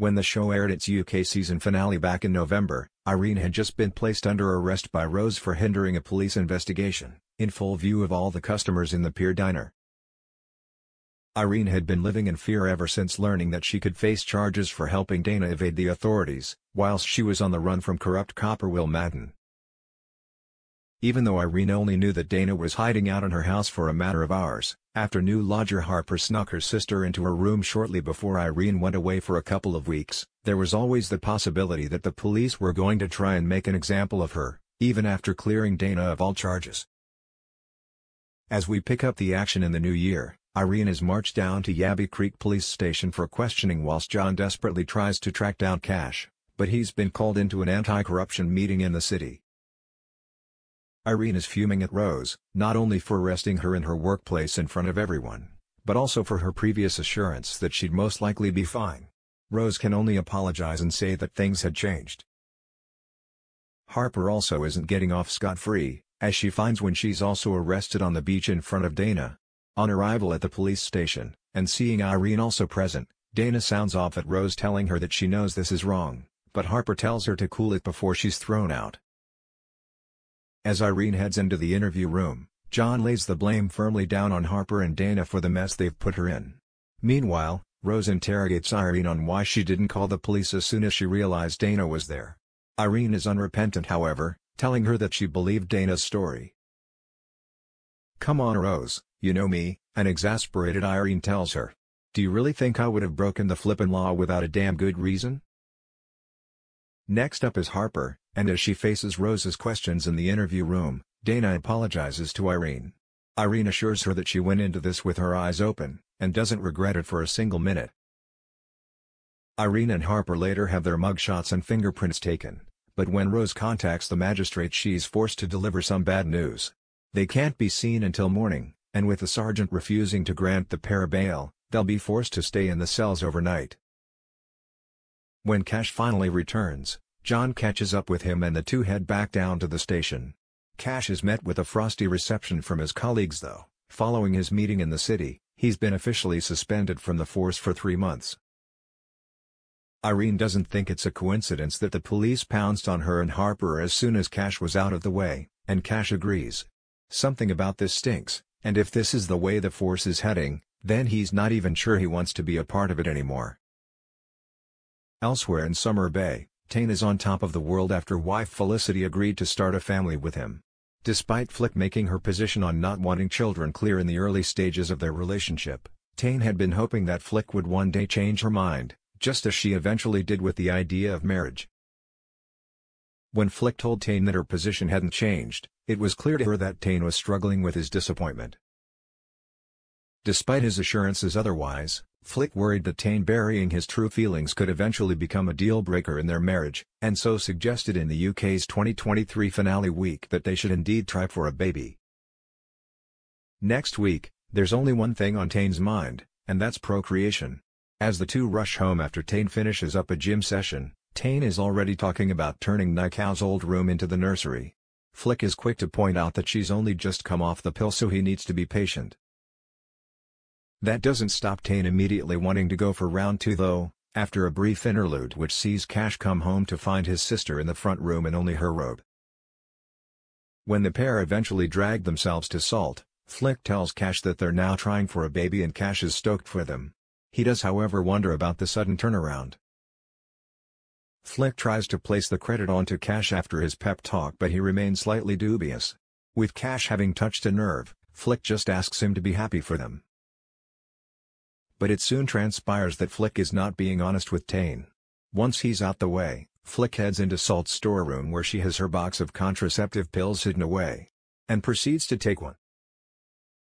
When the show aired its UK season finale back in November, Irene had just been placed under arrest by Rose for hindering a police investigation, in full view of all the customers in the Pier Diner. Irene had been living in fear ever since learning that she could face charges for helping Dana evade the authorities, whilst she was on the run from corrupt copper Will Madden. Even though Irene only knew that Dana was hiding out in her house for a matter of hours, after new lodger Harper snuck her sister into her room shortly before Irene went away for a couple of weeks, there was always the possibility that the police were going to try and make an example of her, even after clearing Dana of all charges. As we pick up the action in the new year, Irene is marched down to Yabbie Creek Police Station for questioning whilst John desperately tries to track down Cash, but he's been called into an anti-corruption meeting in the city. Irene is fuming at Rose, not only for arresting her in her workplace in front of everyone, but also for her previous assurance that she'd most likely be fine. Rose can only apologize and say that things had changed. Harper also isn't getting off scot-free, as she finds when she's also arrested on the beach in front of Dana. On arrival at the police station, and seeing Irene also present, Dana sounds off at Rose telling her that she knows this is wrong, but Harper tells her to cool it before she's thrown out. As Irene heads into the interview room, John lays the blame firmly down on Harper and Dana for the mess they've put her in. Meanwhile, Rose interrogates Irene on why she didn't call the police as soon as she realized Dana was there. Irene is unrepentant however, telling her that she believed Dana's story. Come on Rose, you know me, an exasperated Irene tells her. Do you really think I would have broken the flippin' law without a damn good reason? Next up is Harper, and as she faces Rose's questions in the interview room, Dana apologizes to Irene. Irene assures her that she went into this with her eyes open, and doesn't regret it for a single minute. Irene and Harper later have their mugshots and fingerprints taken, but when Rose contacts the magistrate she's forced to deliver some bad news. They can't be seen until morning, and with the sergeant refusing to grant the pair bail, they'll be forced to stay in the cells overnight. When Cash finally returns, John catches up with him and the two head back down to the station. Cash is met with a frosty reception from his colleagues though, following his meeting in the city, he's been officially suspended from the force for three months. Irene doesn't think it's a coincidence that the police pounced on her and Harper as soon as Cash was out of the way, and Cash agrees. Something about this stinks, and if this is the way the force is heading, then he's not even sure he wants to be a part of it anymore. Elsewhere in Summer Bay, Tane is on top of the world after wife Felicity agreed to start a family with him. Despite Flick making her position on not wanting children clear in the early stages of their relationship, Tane had been hoping that Flick would one day change her mind, just as she eventually did with the idea of marriage. When Flick told Tane that her position hadn't changed, it was clear to her that Tane was struggling with his disappointment. Despite his assurances otherwise, Flick worried that Tane burying his true feelings could eventually become a deal-breaker in their marriage, and so suggested in the UK's 2023 finale week that they should indeed try for a baby. Next week, there's only one thing on Tane's mind, and that's procreation. As the two rush home after Tane finishes up a gym session, Tane is already talking about turning Nikau's old room into the nursery. Flick is quick to point out that she's only just come off the pill so he needs to be patient. That doesn't stop Tane immediately wanting to go for round two though, after a brief interlude which sees Cash come home to find his sister in the front room in only her robe. When the pair eventually drag themselves to Salt, Flick tells Cash that they're now trying for a baby and Cash is stoked for them. He does however wonder about the sudden turnaround. Flick tries to place the credit onto Cash after his pep talk but he remains slightly dubious. With Cash having touched a nerve, Flick just asks him to be happy for them but it soon transpires that Flick is not being honest with Tane. Once he's out the way, Flick heads into Salt's storeroom where she has her box of contraceptive pills hidden away. And proceeds to take one.